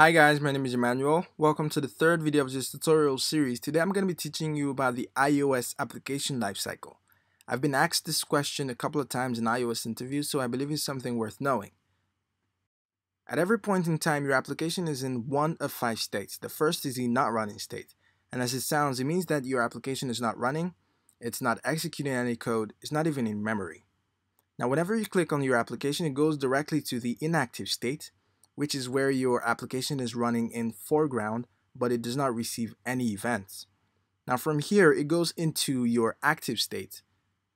Hi guys, my name is Emmanuel. Welcome to the third video of this tutorial series. Today I'm going to be teaching you about the iOS application lifecycle. I've been asked this question a couple of times in iOS interviews, so I believe it's something worth knowing. At every point in time, your application is in one of five states. The first is the not running state. And as it sounds, it means that your application is not running, it's not executing any code, it's not even in memory. Now, whenever you click on your application, it goes directly to the inactive state, which is where your application is running in foreground, but it does not receive any events. Now from here, it goes into your active state,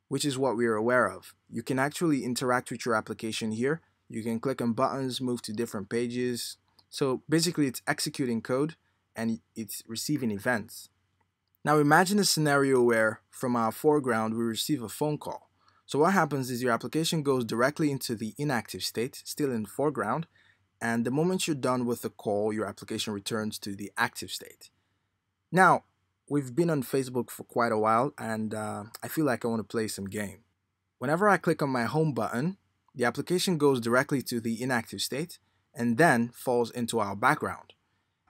which is what we are aware of. You can actually interact with your application here. You can click on buttons, move to different pages. So basically it's executing code and it's receiving events. Now imagine a scenario where from our foreground we receive a phone call. So what happens is your application goes directly into the inactive state, still in foreground, and the moment you're done with the call, your application returns to the active state. Now, we've been on Facebook for quite a while, and uh, I feel like I want to play some game. Whenever I click on my home button, the application goes directly to the inactive state and then falls into our background.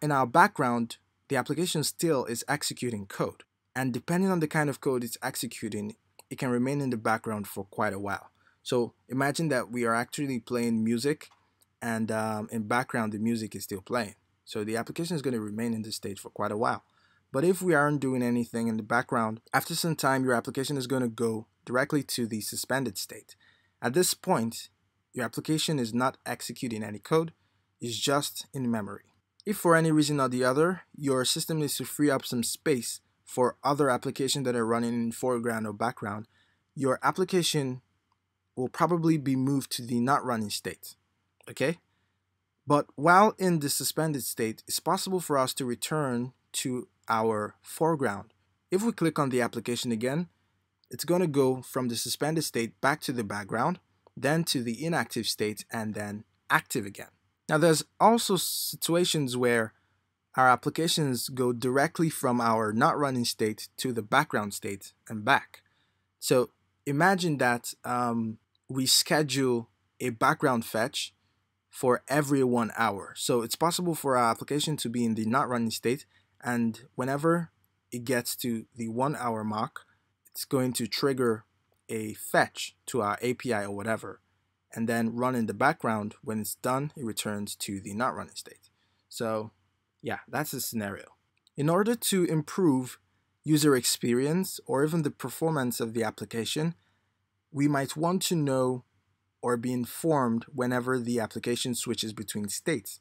In our background, the application still is executing code. And depending on the kind of code it's executing, it can remain in the background for quite a while. So imagine that we are actually playing music and um, in background the music is still playing. So the application is going to remain in this state for quite a while. But if we aren't doing anything in the background, after some time your application is going to go directly to the suspended state. At this point, your application is not executing any code, it's just in memory. If for any reason or the other, your system needs to free up some space for other applications that are running in foreground or background, your application will probably be moved to the not running state okay? But while in the suspended state, it's possible for us to return to our foreground. If we click on the application again, it's going to go from the suspended state back to the background, then to the inactive state, and then active again. Now there's also situations where our applications go directly from our not running state to the background state and back. So imagine that um, we schedule a background fetch for every one hour. So it's possible for our application to be in the not running state and whenever it gets to the one hour mark, it's going to trigger a fetch to our API or whatever and then run in the background. When it's done, it returns to the not running state. So yeah, that's the scenario. In order to improve user experience or even the performance of the application, we might want to know or be informed whenever the application switches between states.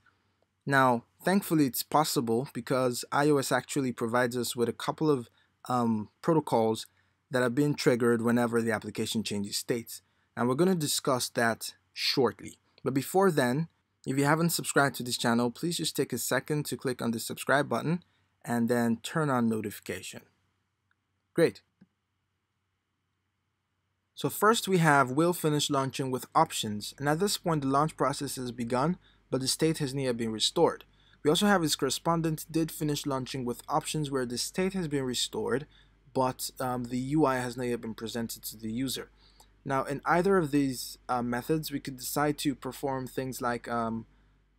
Now, thankfully, it's possible because iOS actually provides us with a couple of um, protocols that are being triggered whenever the application changes states. And we're going to discuss that shortly. But before then, if you haven't subscribed to this channel, please just take a second to click on the subscribe button and then turn on notification. Great. So first we have will finish launching with options and at this point the launch process has begun but the state has not yet been restored. We also have its correspondent did finish launching with options where the state has been restored but um, the UI has not yet been presented to the user. Now in either of these uh, methods we could decide to perform things like um,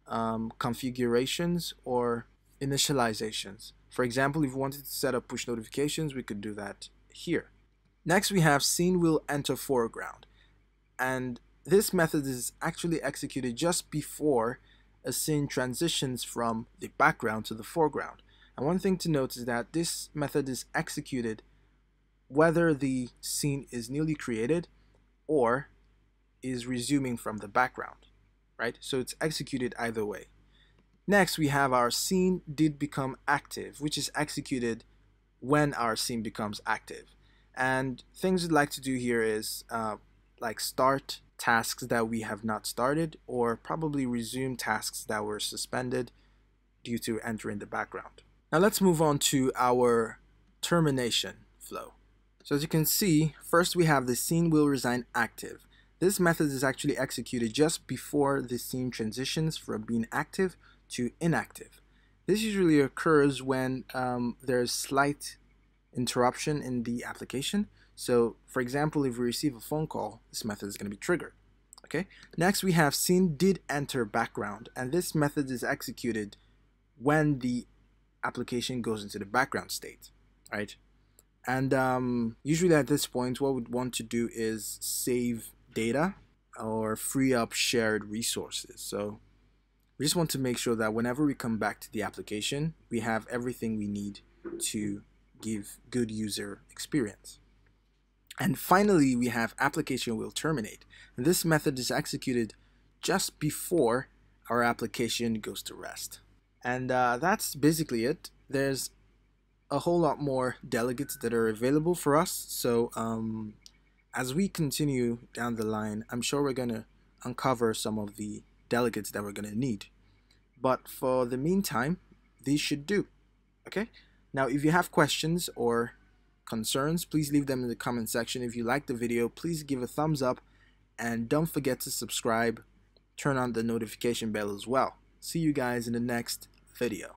um, configurations or initializations. For example, if we wanted to set up push notifications, we could do that here. Next we have scene will enter foreground and this method is actually executed just before a scene transitions from the background to the foreground. And one thing to note is that this method is executed whether the scene is newly created or is resuming from the background, right? So it's executed either way. Next, we have our scene did become active, which is executed when our scene becomes active. And things we'd like to do here is uh, like start tasks that we have not started or probably resume tasks that were suspended due to entering the background. Now let's move on to our termination flow. So as you can see, first we have the scene will resign active. This method is actually executed just before the scene transitions from being active to inactive. This usually occurs when um, there's slight interruption in the application. So for example, if we receive a phone call, this method is going to be triggered. Okay. Next, we have scene did enter background, and this method is executed when the application goes into the background state, right? And um, usually at this point, what we'd want to do is save data or free up shared resources. So we just want to make sure that whenever we come back to the application, we have everything we need to give good user experience. And finally, we have application will terminate. This method is executed just before our application goes to rest. And uh, that's basically it. There's a whole lot more delegates that are available for us. So um, as we continue down the line, I'm sure we're going to uncover some of the delegates that we're going to need. But for the meantime, these should do. Okay? Now, if you have questions or concerns, please leave them in the comment section. If you like the video, please give a thumbs up and don't forget to subscribe. Turn on the notification bell as well. See you guys in the next video.